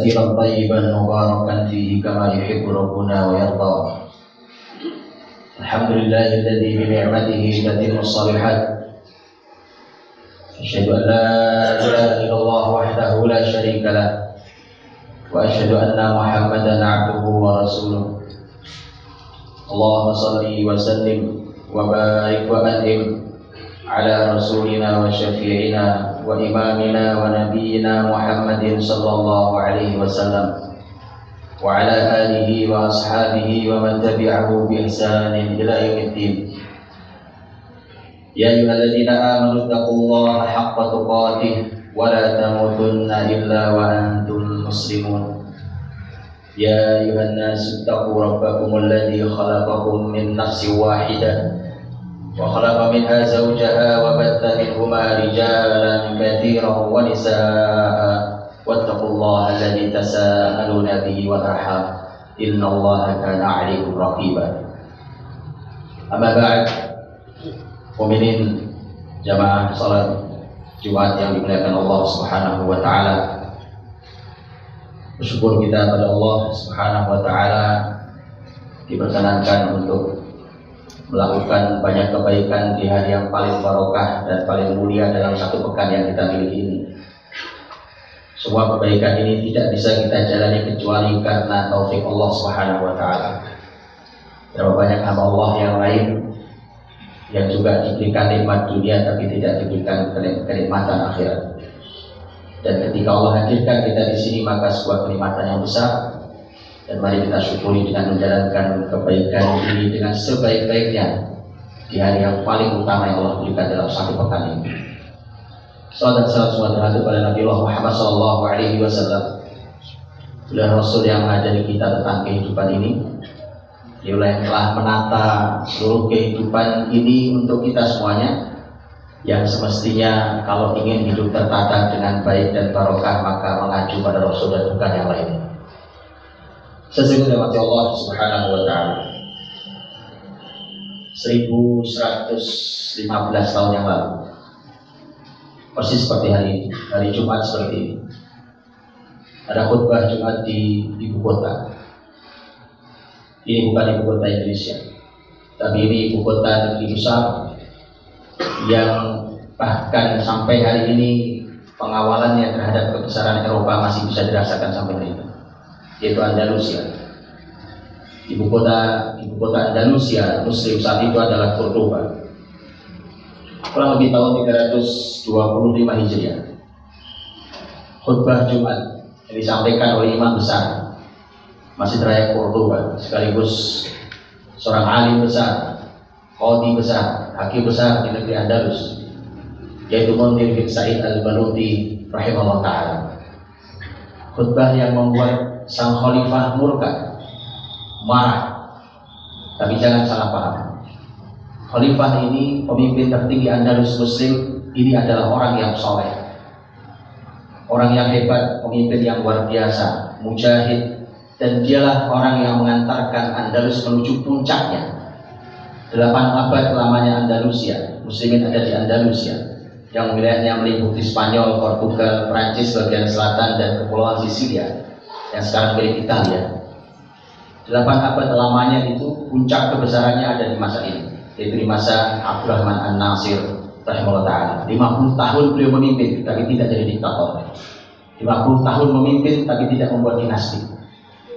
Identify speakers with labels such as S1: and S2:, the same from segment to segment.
S1: كثيرا طيبا مباركا فيه كما يحب ربنا ويرضى. الحمد لله الذي بنعمته تتم الصالحات. أشهد أن لا إله إلا الله وحده لا شريك له وأشهد أن محمدا عبده ورسوله. اللهم صل وسلم وبارك وأنعم على رسولنا وشفيعنا وإمامنا ونبينا محمد صلى الله عليه وسلم وعلى آله وأصحابه ومن تبعه بإحسان إلى يوم الدين يا أيها الذين آمنوا اتقوا الله حق تقاته ولا تموتن إلا وأنتم مسلمون يا أيها الناس اتقوا ربكم الذي خلقكم من نفس واحدة وخلق منها زوجها وبث منهما رجالا كثيرا ونساء واتقوا الله الذي تساءلون به والأرحام إن الله كان عليكم رقيبا أما بعد Muminin jamaah salat Jumat yang dimuliakan Allah Subhanahu wa taala. Bersyukur kita pada Allah Subhanahu wa taala diperkenankan untuk melakukan banyak kebaikan di hari yang paling barokah dan paling mulia dalam satu pekan yang kita miliki ini. Semua kebaikan ini tidak bisa kita jalani kecuali karena taufik Allah Subhanahu wa taala. Berapa banyak hamba Allah yang lain yang juga diberikan nikmat dunia tapi tidak diberikan kenikmatan akhirat. Dan ketika Allah hadirkan kita di sini maka sebuah kenikmatan yang besar dan mari kita syukuri dengan menjalankan kebaikan ini dengan sebaik-baiknya di hari yang paling utama yang Allah berikan dalam satu pekan ini. Salam dan salam semua terhadap pada Nabi Allah Muhammad Sallallahu Alaihi Wasallam. Beliau Rasul yang mengajari kita tentang kehidupan ini, Dialah yang telah menata seluruh kehidupan ini untuk kita semuanya yang semestinya kalau ingin hidup tertata dengan baik dan barokah maka mengacu pada Rasul dan bukan yang lainnya. Sesungguhnya mati Allah Subhanahu wa taala. 1115 tahun yang lalu. Persis seperti hari ini, hari Jumat seperti ini. Ada khutbah Jumat di ibu kota ini bukan ibu kota Indonesia, tapi ini ibu kota negeri besar yang bahkan sampai hari ini pengawalannya terhadap kebesaran Eropa masih bisa dirasakan sampai hari ini, yaitu Andalusia. Ibu kota ibu kota Andalusia Muslim saat itu adalah Cordoba. Kurang lebih tahun 325 Hijriah. Khutbah Jumat yang disampaikan oleh imam besar masih raya Cordoba sekaligus seorang alim besar, kodi besar, hakim besar di negeri Andalus yaitu Mundir bin Said al-Baluti rahimahullah ta'ala khutbah yang membuat sang khalifah murka. Marah. Tapi jangan salah paham. Khalifah ini pemimpin tertinggi Andalus muslim ini adalah orang yang soleh. Orang yang hebat pemimpin yang luar biasa mujahid dan dialah orang yang mengantarkan Andalus menuju puncaknya. Delapan abad lamanya Andalusia, Muslimin ada di Andalusia, yang wilayahnya meliputi Spanyol, Portugal, Prancis bagian selatan dan kepulauan Sisilia yang sekarang milik Italia. Delapan abad lamanya itu puncak kebesarannya ada di masa ini, yaitu di masa Abdurrahman An-Nasir rahimahullah taala. 50 tahun beliau memimpin tapi tidak jadi diktator. 50 tahun memimpin tapi tidak membuat dinasti.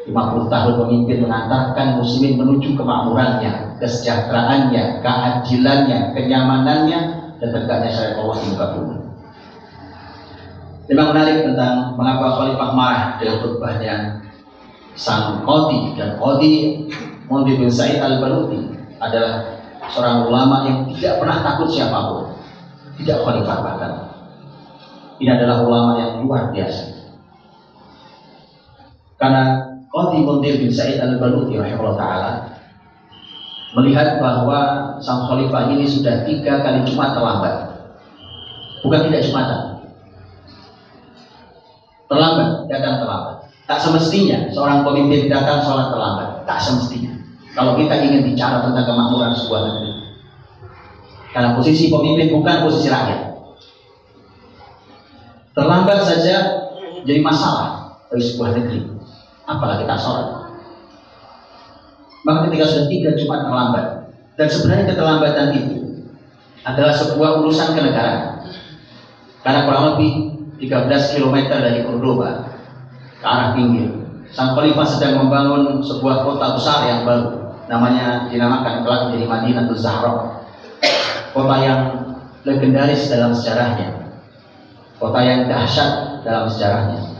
S1: 50 tahun pemimpin mengantarkan muslimin menuju kemakmurannya, kesejahteraannya, keadilannya, kenyamanannya, dan tegaknya syariat Allah di muka bumi. Memang menarik tentang mengapa Khalifah marah dengan khutbahnya sang Qadi dan Qadi Mundi bin Said al-Baluti adalah seorang ulama yang tidak pernah takut siapa pun, tidak khalifah bahkan. Ini adalah ulama yang luar biasa. Karena Qadi Mundir bin Sa'id al-Baluti rahimahullah ta'ala melihat bahwa sang khalifah ini sudah tiga kali Jumat terlambat. Bukan tidak Jumatan. Terlambat, datang terlambat. Tak semestinya seorang pemimpin datang sholat terlambat. Tak semestinya. Kalau kita ingin bicara tentang kemakmuran sebuah negeri. Karena posisi pemimpin bukan posisi rakyat. Terlambat saja jadi masalah bagi sebuah negeri, apalagi tak sholat. Maka ketika sudah tiga Jumat terlambat, dan sebenarnya keterlambatan itu adalah sebuah urusan kenegaraan. Karena kurang lebih 13 km dari Cordoba ke arah pinggir, Sang Khalifah sedang membangun sebuah kota besar yang baru, namanya dinamakan kelak menjadi Madinah Zahra. Kota yang legendaris dalam sejarahnya, kota yang dahsyat dalam sejarahnya,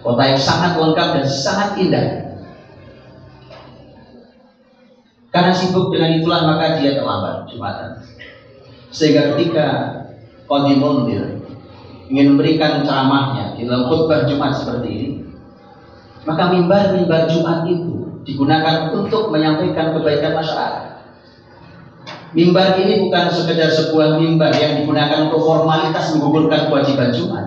S1: kota yang sangat lengkap dan sangat indah. Karena sibuk dengan itulah maka dia terlambat Jumatan. Sehingga ketika Qadi Mundir ingin memberikan ceramahnya di dalam khutbah Jumat seperti ini, maka mimbar-mimbar Jumat itu digunakan untuk menyampaikan kebaikan masyarakat. Mimbar ini bukan sekedar sebuah mimbar yang digunakan untuk formalitas menggugurkan kewajiban Jumat.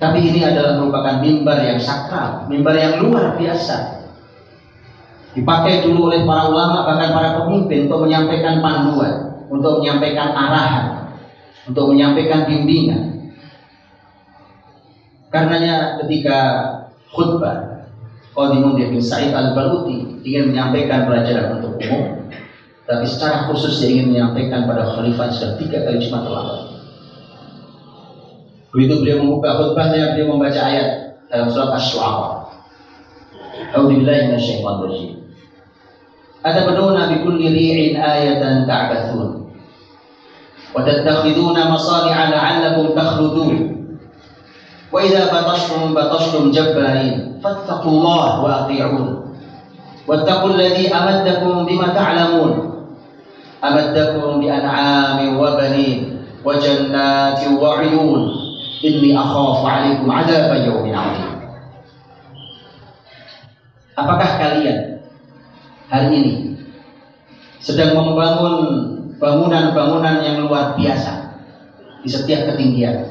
S1: Tapi ini adalah merupakan mimbar yang sakral, mimbar yang luar biasa. Dipakai dulu oleh para ulama bahkan para pemimpin untuk menyampaikan panduan untuk menyampaikan arahan, untuk menyampaikan bimbingan. Karenanya ketika khutbah Qadimun bin Sa'id al-Baluti ingin menyampaikan pelajaran untuk umum, tapi secara khusus dia ingin menyampaikan pada khalifah sudah tiga kali cuma terlambat. Begitu beliau membuka khutbahnya, beliau membaca ayat dalam surat Asy-Syu'ara. A'udzubillahi bi kulli ri'in ayatan. وإذا بطشتم بطشتم جبارين فاتقوا الله وأطيعون واتقوا الذي أمدكم بما تعلمون أمدكم بأنعام وبنين وجنات وعيون إني أخاف عليكم عذاب يوم عظيم. Apakah kalian hari ini sedang membangun bangunan-bangunan yang luar biasa di setiap ketinggian?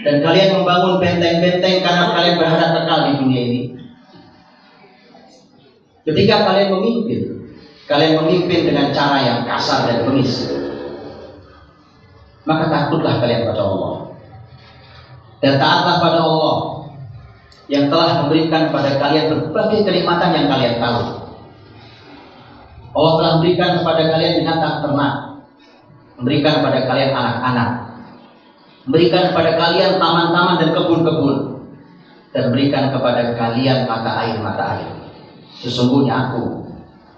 S1: Dan kalian membangun benteng-benteng karena kalian berharap kekal di dunia ini. Ketika kalian memimpin, kalian memimpin dengan cara yang kasar dan bengis. Maka takutlah kalian pada Allah. Dan taatlah pada Allah yang telah memberikan pada kalian berbagai kenikmatan yang kalian tahu. Allah telah memberikan kepada kalian binatang ternak, memberikan kepada kalian anak-anak, memberikan kepada kalian taman-taman dan kebun-kebun, dan berikan kepada kalian mata air-mata air. Sesungguhnya aku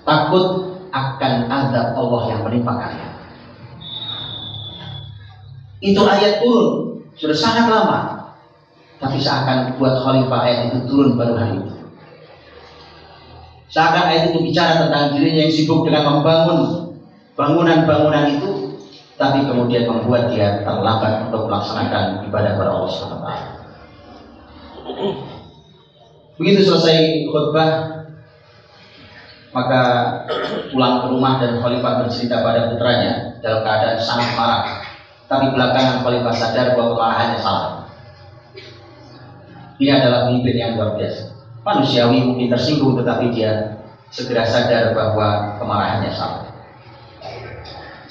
S1: takut akan azab Allah yang menimpa kalian. Itu ayat turun sudah sangat lama, tapi seakan buat khalifah ayat itu turun baru hari itu. Seakan ayat itu bicara tentang dirinya yang sibuk dengan membangun bangunan-bangunan itu, tapi kemudian membuat dia terlambat untuk melaksanakan ibadah kepada Allah SWT. Begitu selesai khutbah, maka pulang ke rumah dan Khalifah bercerita pada putranya dalam keadaan sangat marah. Tapi belakangan Khalifah sadar bahwa kemarahannya salah. Ini adalah pemimpin yang luar biasa manusiawi mungkin tersinggung tetapi dia segera sadar bahwa kemarahannya salah.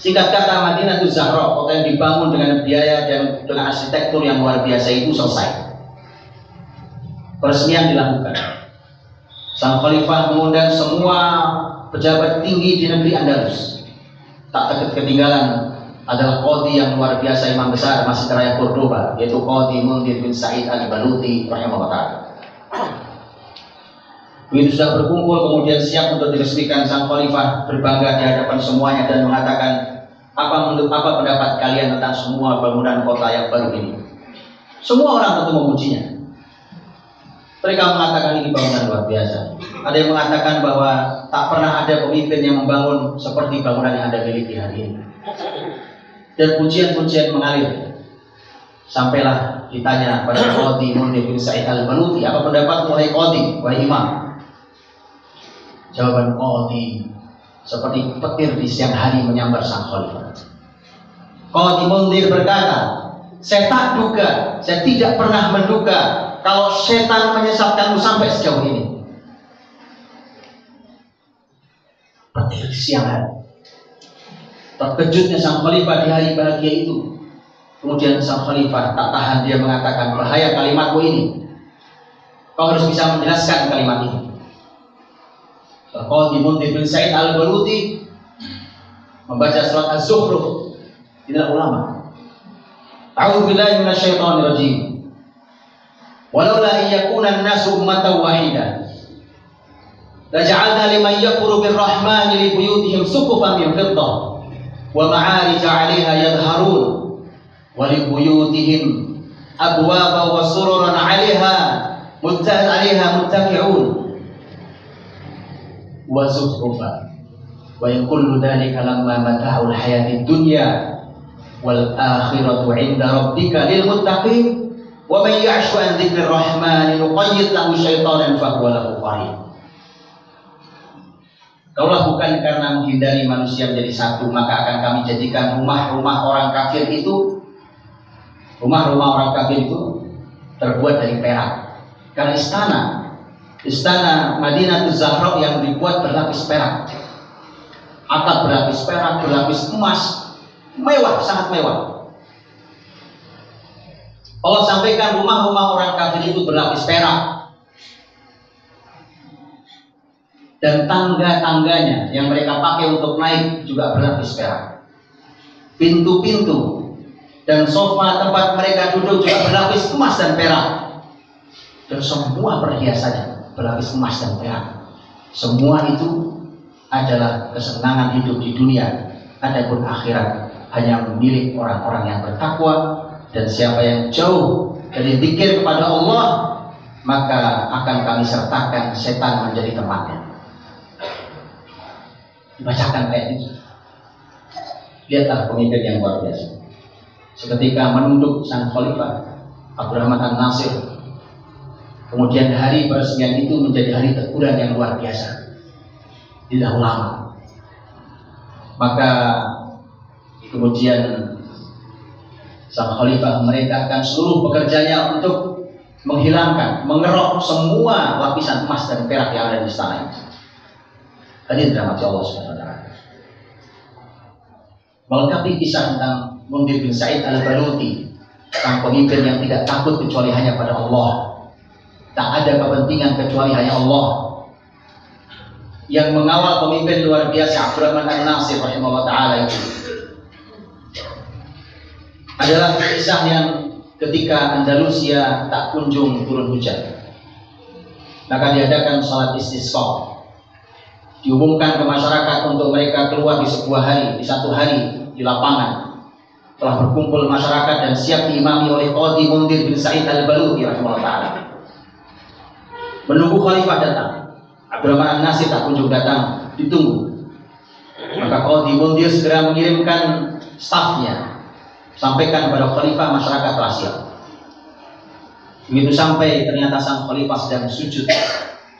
S1: Singkat kata Madinah itu Zahra, kota yang dibangun dengan biaya dan dengan arsitektur yang luar biasa itu selesai. Peresmian dilakukan. Sang Khalifah mengundang semua pejabat tinggi di negeri Andalus. Tak ketinggalan adalah Qadi yang luar biasa imam besar masih teraya Cordoba yaitu Qadi Mundir bin Said al-Baluti rahimahullah Begitu sudah berkumpul kemudian siap untuk diresmikan sang khalifah berbangga di hadapan semuanya dan mengatakan apa apa pendapat kalian tentang semua bangunan kota yang baru ini? Semua orang tentu memujinya. Mereka mengatakan ini bangunan luar biasa. Ada yang mengatakan bahwa tak pernah ada pemimpin yang membangun seperti bangunan yang Anda miliki hari ini. Dan pujian-pujian mengalir. Sampailah ditanya pada Qadi Mundir bin Sa'id al-Banuti, apa pendapat wahai Qadi, wahai Imam? Jawaban Qadi seperti petir di siang hari menyambar sang khalifah. Qadi Mundir berkata, saya tak duga, saya tidak pernah menduga kalau setan menyesatkanmu sampai sejauh ini. Petir di siang hari. Terkejutnya sang khalifah di hari bahagia itu. Kemudian sang khalifah tak tahan dia mengatakan bahaya kalimatku ini. Kau harus bisa menjelaskan kalimat ini. Al-Qadimun bin Said Al-Baluti membaca surat Az-Zukhruf. Tidak ulama. A'udzu billahi minasyaitonir rajim. Walaula ayyakuna an-nasu ummatan wahida. Laj'alna liman yakfuru birrahmani li buyutihim sukufan min fiddah. Wa ma'arij 'alayha yadhharun. Wa li buyutihim abwaaba wa sururan 'alayha mutta'in 'alayha muttaqi'un wa zukhrufa wa yakullu dhalika lamma mata'ul hayati dunya wal akhiratu 'inda rabbika lil muttaqin. Wa may ya'shu an dzikrir rahman yuqayyid lahu syaitanan fa huwa lahu qarin Kau lakukan karena menghindari manusia menjadi satu, maka akan kami jadikan rumah-rumah orang kafir itu. Rumah-rumah orang kafir itu terbuat dari perak. Karena istana istana Madinah Zahra yang dibuat berlapis perak. Atap berlapis perak, berlapis emas, mewah, sangat mewah. Allah sampaikan rumah-rumah orang kafir itu berlapis perak. Dan tangga-tangganya yang mereka pakai untuk naik juga berlapis perak. Pintu-pintu dan sofa tempat mereka duduk juga berlapis emas dan perak dan semua perhiasannya berlapis emas dan perak. Semua itu adalah kesenangan hidup di dunia. Adapun akhirat hanya milik orang-orang yang bertakwa dan siapa yang jauh dari pikir kepada Allah maka akan kami sertakan setan menjadi temannya dibacakan kayak itu lihatlah pemimpin yang luar biasa. Seketika menunduk sang khalifah Abdurrahman An-Nasir. Kemudian hari peresmian itu menjadi hari teguran yang luar biasa. Tidak lama. Maka kemudian sang khalifah merintahkan seluruh pekerjanya untuk menghilangkan, mengerok semua lapisan emas dan perak yang ada di istana ini. Hadir dirahmati Allah taala. Melengkapi kisah tentang Mundir bin Said al-Baluti sang pemimpin yang tidak takut kecuali hanya pada Allah tak ada kepentingan kecuali hanya Allah. Yang mengawal pemimpin luar biasa Abdurrahman al-Nasir rahimahullah ta'ala itu. Adalah kisah yang ketika Andalusia tak kunjung turun hujan. Maka diadakan salat istisqa. Diumumkan ke masyarakat untuk mereka keluar di sebuah hari di satu hari di lapangan. Telah berkumpul masyarakat dan siap diimami oleh Qadi Mundir bin Sa'id al-Baluti rahimahullah taala. Menunggu khalifah datang. Abdurrahman An-Nasir tak kunjung datang, ditunggu. Maka Qadi Mundir segera mengirimkan stafnya sampaikan kepada khalifah masyarakat siap. Begitu sampai ternyata sang khalifah sedang sujud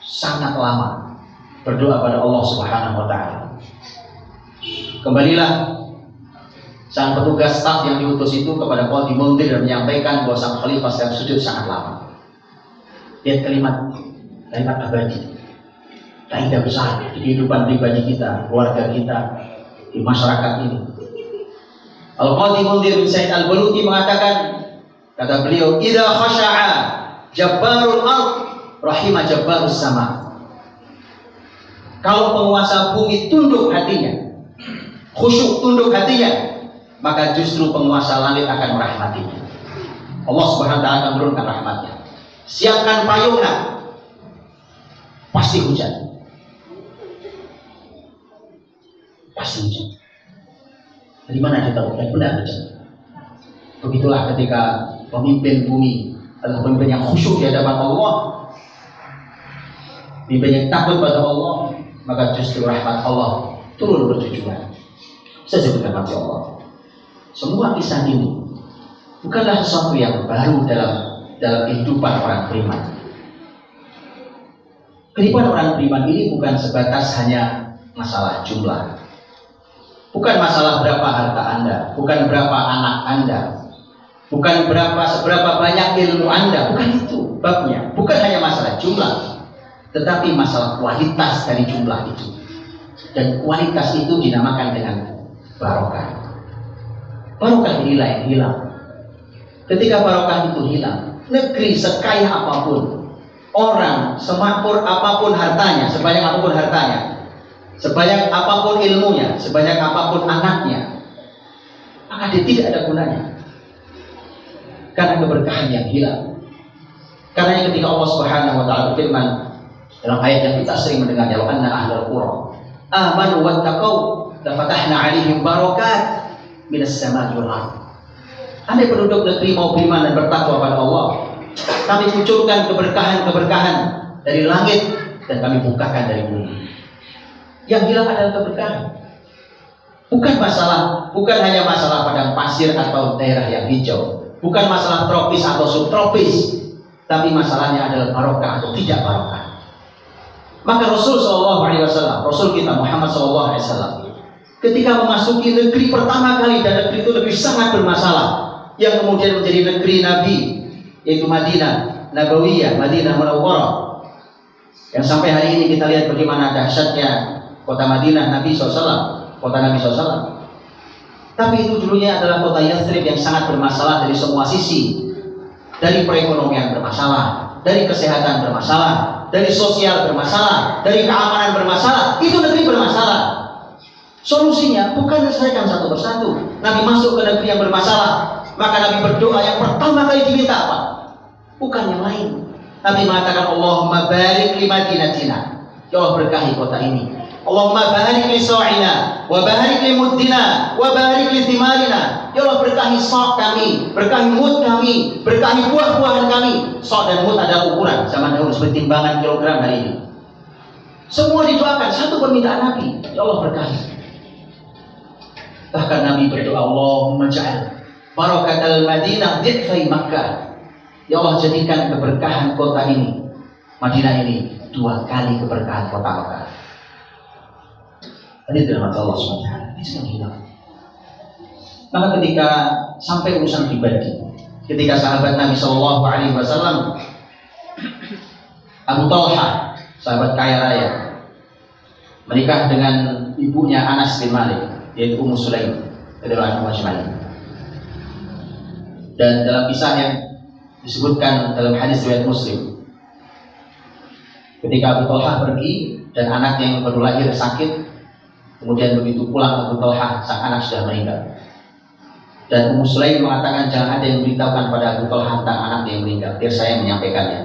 S1: sangat lama berdoa pada Allah Subhanahu wa taala. Kembalilah sang petugas staf yang diutus itu kepada Qadi Mundir dan menyampaikan bahwa sang khalifah sedang sujud sangat lama. Lihat kalimat kalimat abadi. Kaidah besar di kehidupan pribadi kita, keluarga kita, di masyarakat ini. Al-Qadi Mundir bin Said Al-Baluti mengatakan kata beliau, "Idza khasha'a jabbarul ard rahima jabbarus sama." Kalau penguasa bumi tunduk hatinya, khusyuk tunduk hatinya, maka justru penguasa langit akan merahmatinya. Allah Subhanahu wa taala akan menurunkan rahmatnya. Siapkan payungan. Pasti hujan. Pasti hujan. Dari mana kita tahu? Dan benar hujan. Begitulah ketika pemimpin bumi adalah pemimpin yang khusyuk di hadapan Allah, pemimpin yang takut pada Allah, maka justru rahmat Allah turun bertujuan. Saya sebutkan Allah. Semua kisah ini bukanlah sesuatu yang baru dalam dalam kehidupan orang beriman. Kehidupan orang beriman ini bukan sebatas hanya masalah jumlah. Bukan masalah berapa harta Anda, bukan berapa anak Anda, bukan berapa seberapa banyak ilmu Anda, bukan itu babnya. Bukan hanya masalah jumlah, tetapi masalah kualitas dari jumlah itu. Dan kualitas itu dinamakan dengan barokah. Barokah inilah yang hilang Ketika barokah itu hilang, negeri sekaya apa pun, orang semakmur apa pun hartanya, sebanyak apa pun hartanya, sebanyak apa pun ilmunya, sebanyak apa pun anaknya, maka dia tidak ada gunanya. Karena keberkahan yang hilang. Karena ketika Allah Subhanahu wa taala berfirman dalam ayat yang kita sering mendengarnya, "Wa anna ahlul qura amanu wattaqau la fatahna 'alaihim barakat minas sama'i wal ardh." Penduduk negeri mau beriman dan bertakwa pada Allah, kami munculkan keberkahan-keberkahan dari langit dan kami bukakan dari bumi. Yang hilang adalah keberkahan. Bukan masalah, bukan hanya masalah padang pasir atau daerah yang hijau, bukan masalah tropis atau subtropis, tapi masalahnya adalah barokah atau tidak barokah. Maka Rasul Shallallahu Rasul kita Muhammad Wasallam, ketika memasuki negeri pertama kali dan negeri itu lebih sangat bermasalah, yang kemudian menjadi negeri Nabi yaitu Madinah Nabawiyah Madinah Munawwarah. Yang sampai hari ini kita lihat bagaimana dahsyatnya kota Madinah Nabi SAW kota Nabi SAW tapi itu dulunya adalah kota Yathrib yang sangat bermasalah dari semua sisi. Dari perekonomian bermasalah dari kesehatan bermasalah dari sosial bermasalah dari keamanan bermasalah itu negeri bermasalah. Solusinya bukan menyelesaikan satu persatu. Nabi masuk ke negeri yang bermasalah maka Nabi berdoa yang pertama kali diminta apa? Bukan yang lain. Nabi mengatakan Allahumma barik li madinatina. Ya Allah berkahi kota ini. Allahumma barik li sa'ina wa barik li muddina wa barik li thimarina. Ya Allah berkahi sa' kami, berkahi mud kami, berkahi buah-buahan kami. Sa' dan mud adalah ukuran zaman dahulu seperti timbangan kilogram hari ini. Semua didoakan satu permintaan Nabi. Ya Allah berkahi. Bahkan Nabi berdoa Allahumma ja'al Barokat al-Madinah dhifai Makkah. Ya Allah jadikan keberkahan kota ini, Madinah ini dua kali keberkahan kota Makkah. Tadi dalam Allah SWT. Ini. Maka ketika sampai urusan pribadi, ketika sahabat Nabi Alaihi Wasallam Abu Talha, sahabat kaya raya, menikah dengan ibunya Anas bin Malik, yaitu Ummu Sulaim. Dan dalam kisah yang disebutkan dalam hadis riwayat Muslim, ketika Abu Talha pergi dan anak yang baru lahir sakit, kemudian begitu pulang Abu Talha, sang anak sudah meninggal. Dan Ummu Sulaim mengatakan jangan ada yang memberitahukan pada Abu Talha tentang anak yang meninggal, biar saya menyampaikannya.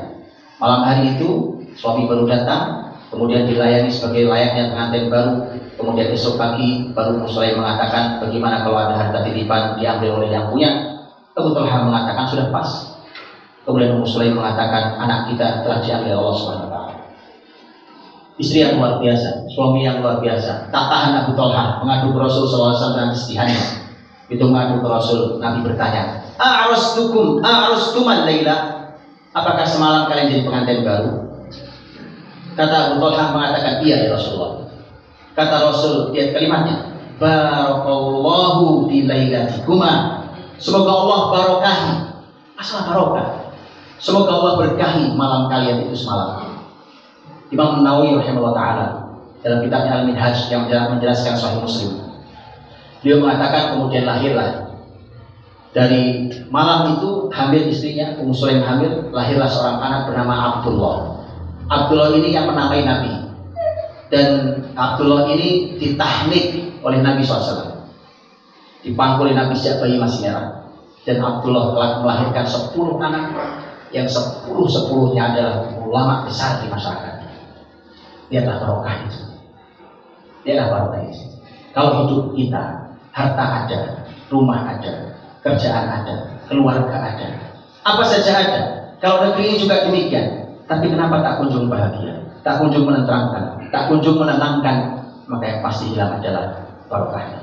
S1: Malam hari itu suami baru datang, kemudian dilayani sebagai layaknya pengantin baru. Kemudian esok pagi baru Ummu Sulaim mengatakan bagaimana kalau ada harta titipan diambil oleh yang punya, Abu Talha mengatakan sudah pas. Kemudian Ummu Sulaim mengatakan anak kita telah diambil Allah taala. Istri yang luar biasa, suami yang luar biasa. Tak tahan Abu Talha mengadu ke Rasul SAW dan istihannya. Itu mengadu ke Rasul, Nabi bertanya, A'arastukum, a'arastuman Laila. Apakah semalam kalian jadi pengantin baru? Kata Abu Talha mengatakan, iya ya Rasulullah. Kata Rasul, lihat kalimatnya. Barakallahu di lailatikuma Semoga Allah barokahi. Masalah barokah. Semoga Allah berkahi malam kalian itu semalam. Imam Nawawi rahimahullah taala dalam kitabnya Al-Minhaj yang menjelaskan Sahih Muslim. Dia mengatakan kemudian lahirlah dari malam itu hamil istrinya Ummu Sulaim hamil lahirlah seorang anak bernama Abdullah. Abdullah ini yang menamai Nabi dan Abdullah ini ditahnik oleh Nabi SAW dipangkuli Nabi sejak bayi masih merah. Dan Abdullah telah melahirkan 10 anak yang sepuluh-sepuluhnya adalah ulama besar di masyarakat. Dia adalah barokah itu. Dia adalah barokah itu. Kalau hidup kita, harta ada, rumah ada, kerjaan ada, keluarga ada, apa saja ada. Kalau negeri ini juga demikian, tapi kenapa tak kunjung bahagia, tak kunjung menenangkan, tak kunjung menenangkan, maka yang pasti hilang adalah barokahnya.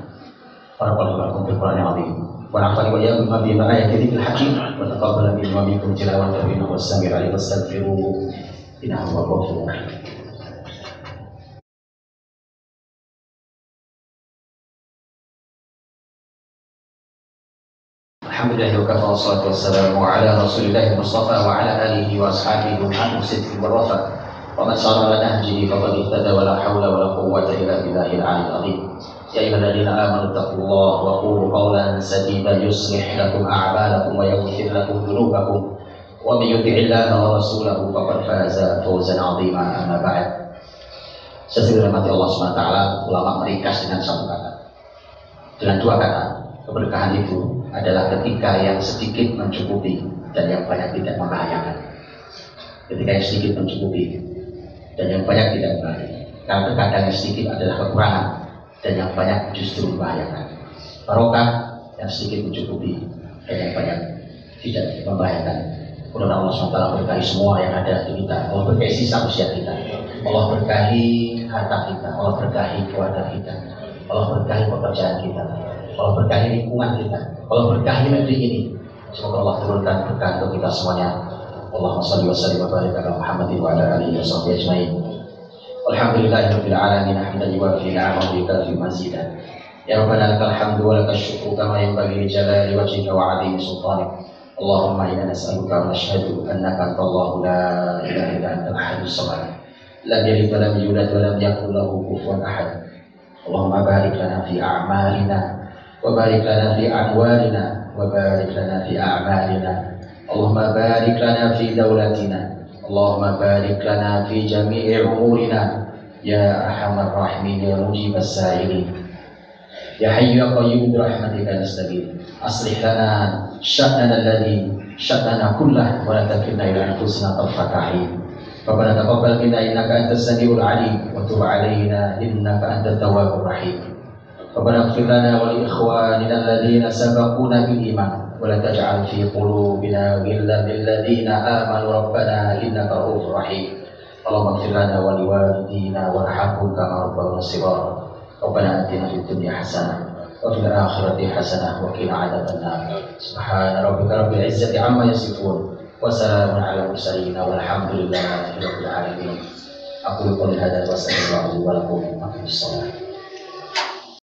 S1: Barokah Allah, Alhamdulillah, ونفعني وإياكم بما آياته الحكيم وتقبل مني ومنكم تلاوته إنه السميع العليم واستغفروه إنه هو الغفور الرحيم الحمد لله وكفى والصلاة والسلام على رسول الله المصطفى وعلى آله وأصحابه محمد صدق والوفاء ومن سار على نهجه فقد اهتدى ولا حول ولا قوة إلا بالله العلي العظيم يا أيها الذين آمنوا اتقوا الله وقولوا قولا سديدا يصلح لكم أعمالكم ويغفر لكم ذنوبكم ومن يطع الله ورسوله فقد فاز فوزا عظيما أما بعد Sesuai rahmati Allah SWT, ulama meringkas dengan satu kata. Dengan dua kata, keberkahan itu adalah ketika yang sedikit mencukupi dan yang banyak tidak membahayakan. Ketika yang sedikit mencukupi dan yang banyak tidak membahayakan. Karena terkadang yang sedikit adalah kekurangan dan yang banyak justru membahayakan. Barokah yang sedikit mencukupi dan yang banyak tidak membahayakan. Mudah Allah SWT berkahi semua yang ada di kita. Allah berkahi sisa usia kita. Allah berkahi harta kita. Allah berkahi keluarga kita. Allah berkahi pekerjaan kita. Allah berkahi lingkungan kita. Allah berkahi negeri ini. Semoga Allah turunkan berkah untuk kita semuanya. Allahumma salli wa sallim wa barik ala Muhammad wa ala alihi wa sahbihi ajma'in. Hamdan yuwafi ni'amahu wa yukafi mazidah. Ya Rabbana lakal hamdu wa lakal syukru kama yanbaghi li jalali wajhika wa 'azimi sultanik. اللهم إنا نسألك ونشهد أنك أنت الله لا إله إلا أنت الأحد الصمد لم يلد ولم يولد ولم يكن له كفوا أحد اللهم بارك لنا في أعمالنا وبارك لنا في أموالنا وبارك لنا في أعمالنا اللهم بارك لنا في دولتنا اللهم بارك لنا في جميع امورنا يا ارحم الراحمين يا مجيب السائلين يا حي يا قيوم برحمتك نستغيث اصلح لنا شأننا الذي شأننا كله ولا تكلنا إلى أنفسنا طرفة عين ربنا تقبل منا إنك أنت السميع العليم وتب علينا إنك أنت التواب الرحيم ربنا اغفر لنا ولإخواننا الذين سبقونا بالإيمان ولا تجعل في قلوبنا غلا للذين آمنوا ربنا إنك رؤوف رحيم اللهم اغفر لنا ولوالدينا وارحمهم كما ربونا صغارا ربنا آتنا في الدنيا حسنة وفي الآخرة حسنة وقنا عذاب النار سبحان ربك رب العزة عما يصفون وسلام على المرسلين والحمد لله رب العالمين أقول قولي هذا وأستغفر الله لي ولكم وأقم الصلاة